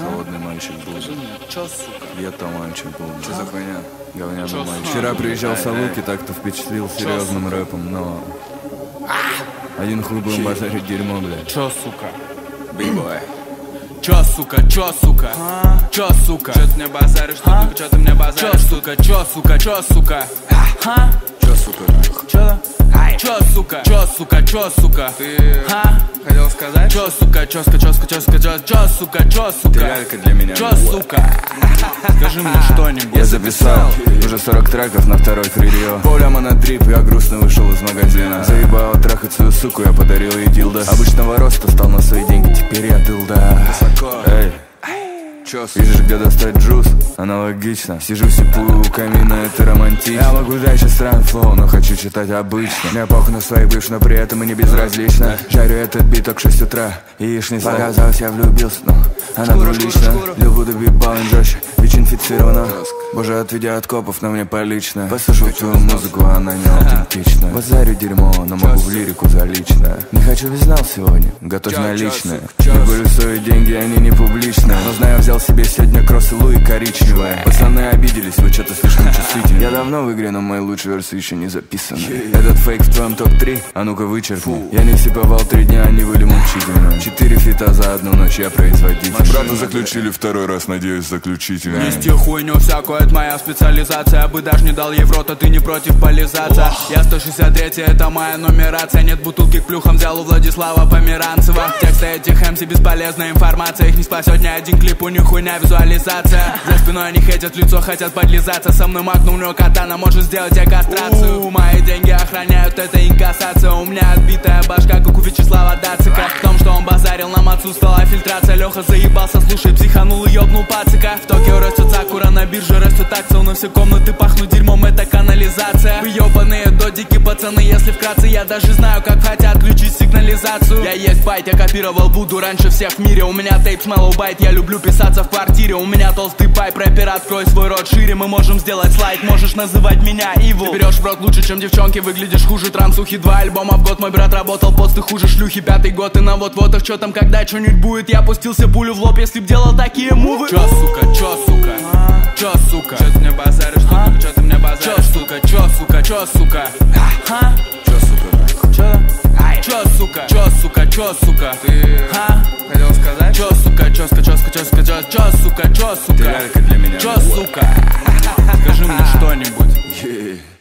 Холодный мальчик сука? Я талантчик был. Что за хуйня? Говняный мальчик. Вчера приезжал Салуки, так-то впечатлил серьезным рэпом, но... Один хуй будем базарить дерьмо, блядь. Чё, сука? Бигбой. Чё, сука, чё, сука? Чё, сука? Чё ты мне базаришь, сука? Чё ты мне базаришь? Чё, сука, чё, сука, чё, сука? Ха? Чё, сука? Чё? Чё, сука? Чё, сука, чё, сука? Ты Ха? хотел сказать? Чё, сука, чё, сука, чё, сука, чё, сука, чё, сука, чё, сука? лялька для меня. Чё, сука? Скажи мне что-нибудь. Я записал уже 40 треков на второй фридио Поляма на трип, я грустно вышел из магазина Заебал трахать свою суку, я подарил ей дилда Обычного роста стал на свои деньги, теперь я дылда Эй, Чё, Видишь, где достать джуз? Аналогично. Сижу сипую у камина, это романтично. Я могу дать сейчас флоу, но хочу читать обычно. Мне похуй на своих бывших, но при этом и не безразлично. Жарю этот биток в 6 утра. Слой Показалось, я влюбился, но она двулична Любу до бибален жестче, ВИЧ-инфицирована Боже, отведи от копов, но мне полично Послушал твою музыку, она не аутентична. Базарю дерьмо, но могу в лирику залично. Не хочу визнал сегодня, готовь наличные Не говорю свои деньги, они не публичные. Но знаю, взял себе сегодня кроссы Луи коричневые Пацаны обиделись, вы что-то слишком чувствительны. Я давно в игре, но мои лучшие версы еще не записаны. Этот фейк в твоем топ-3, а ну-ка вычеркни. Я не сиповал три дня, они были мучительно Четыре фита за одну ночь, я производитель. Брата заключили второй раз, надеюсь, заключительно Нести хуйню всякую, это моя специализация. Я бы даже не дал ей в рот, а ты не против полизаться Я 163, это моя нумерация. Нет бутылки к плюхам, взял у Владислава Померанцева. Тексты этих МС бесполезная информация Их не спасет ни один клип, у них хуйня визуализация. За спиной они хейтят лицо, хотят подлизаться Со мной макнул, у него катана может сделать тебе кастрацию Мои деньги охраняют, это инкассация. У меня отбитая башка, как у Вячеслава Дацика. В том, что он базарил, нам отсутствовала фильтрация. Леха заебался, слушай, психанул и ёбнул пацика. В Токио растет сакура, на бирже растет акция. На все комнаты пахнут дерьмом, это канализация. Вы ёбаные додики, пацаны, если вкратце Я даже знаю, как хотят отключить сигнализацию. Я есть байт, я копировал буду раньше всех в мире. У меня тейп с Mellow байт, я люблю писаться в квартире. У меня толстый пайп, рэпер, открой свой рот шире. Мы можем сделать слайд, можешь называть меня Evil Ты берешь в рот лучше, чем девчонки, выглядишь хуже Трансухи, два альбома в год, мой брат работал пост, ты хуже шлюхи. Пятый год, и на вот-вот, их чё там, когда что-нибудь будет. Я пустился пулю в лоб, если б делал такие мувы. Чё, сука, чё, сука, чё, сука Чё ты мне базаришь, сука? Чё ты мне Чё, базаришь? сука, чё, сука, чё, сука Ха? Чё, сука? Чё? Чё, сука, чё, сука, чё, сука Ты Ха? хотел сказать? Чё, сука, чё, сука, чё, сука, чё, сука, чё, чё, сука, чё, сука лялька для меня. Чё, сука Скажи мне что-нибудь.